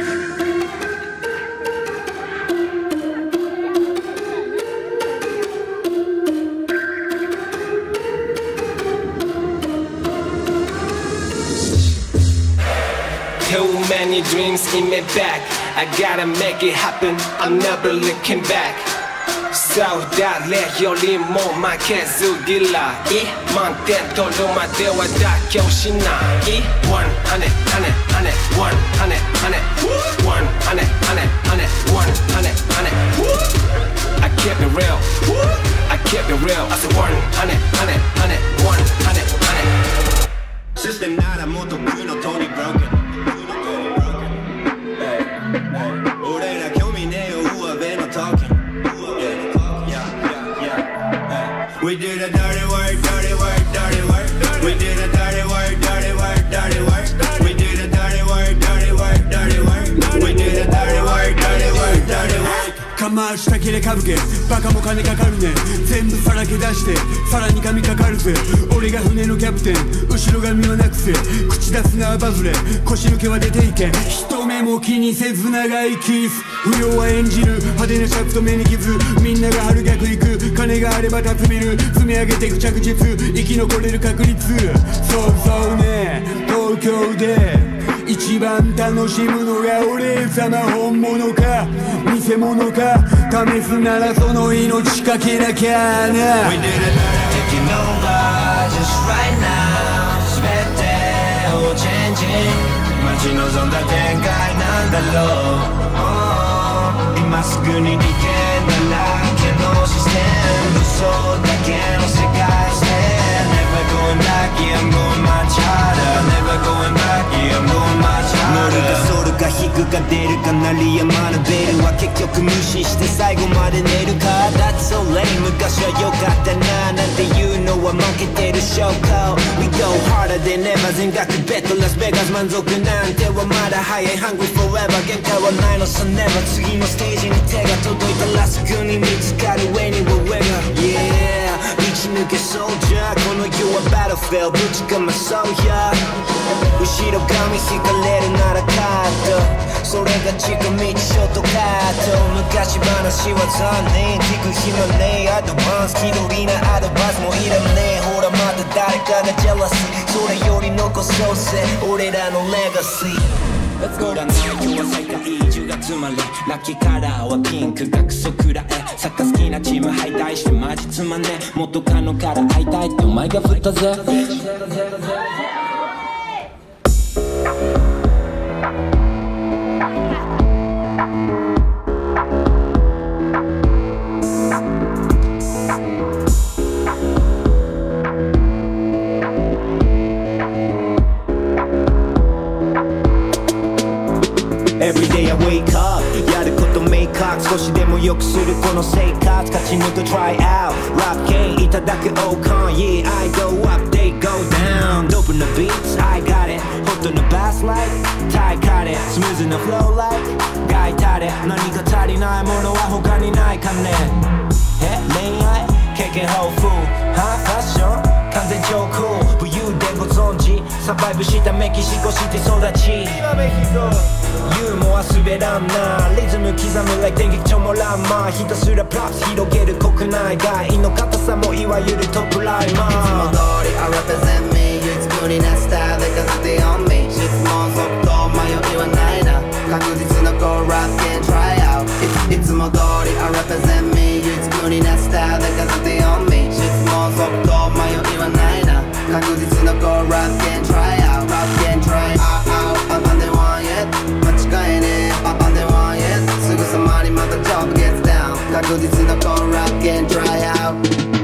Too many dreams in me back. I gotta make it happen. I'm never looking back. So that let your limo 負けず嫌い満点取るまでは妥協しない100 100 100 100 100 100 100 100 100 I keep it real I keep it real I said 100 100 100 100システムならもっとグーのトニー・ブ We do the dirty work, dirty work, dirty work. We do work かましたきれかぶけ。バカも金かかるね。全部さらけ出して。さらに髪かかるぜ。俺が船のキャプテン。後ろ髪はなくせ。口出すなバズれ。腰抜けは出ていけ。人目も気にせず長いキス。不良は演じる。派手なシャツと目に傷。みんなが春逆行く。金があれば立つビル積み上げていく着実。生き残れる確率。そうそうね。東京で。一番楽しむのが俺様本物か偽物か試すならその命かけなきゃな。待ち望んだ展開なんだろう、oh、今すぐに危険だら。ルか引くか出るか鳴りやまぬベルは結局無視して最後まで寝るか。That's so lame 昔は良かったななんて言うのは負けてる証拠。We go harder than ever 全額ベッドラスベガス満足なんてはまだ早い。Hungry forever 限界はないのさ Never 次のステージに手が届いたらすぐに見つかる Anywhere Yeah 道抜けそうじゃこの世は Battlefield ぶちかまそうや後ろ髪引かれるならカット。それが近道ショートカット昔話は残念聞く暇ねえアドバンス気取りなアドバイスもいらねえほらまた誰かがジェラシーそれより残そうぜ俺らのレガシー。占いは世界10月までラッキーカラーはピンク学則らえサッカー好きなチーム。敗退してマジつまんねえ。元カノから会いたいってお前が振ったぜ Every day I wake up. やること明確。少しでも良くするこの生活。勝ち抜く try out Rap game いただく Ocon Yeah I go up they go down Dope na beats I got it ホットなバスライトタイカレスムーズなフローライトガイタレ何か足りないものは他にないかね。え？恋愛？経験豊富。はファッション完全超コール武勇でご存知。サバイブしたメキシコシティ育ち。ユーモア滑らんな。リズム刻む like 電撃ちょもらんま。ひたすらプラス広げる国内外。の硬さもいわゆるトップライマー。Modori, represent me 唯一無二なスタイルで飾って on me 質問即答迷いはないな。確実な Go rap and try out いいつも通り I represent me 唯一無二なスタイルで飾って on me 質問即答迷いはないな。確実な Go rap and try out Rap and try out I do this in the cold rock and dry out.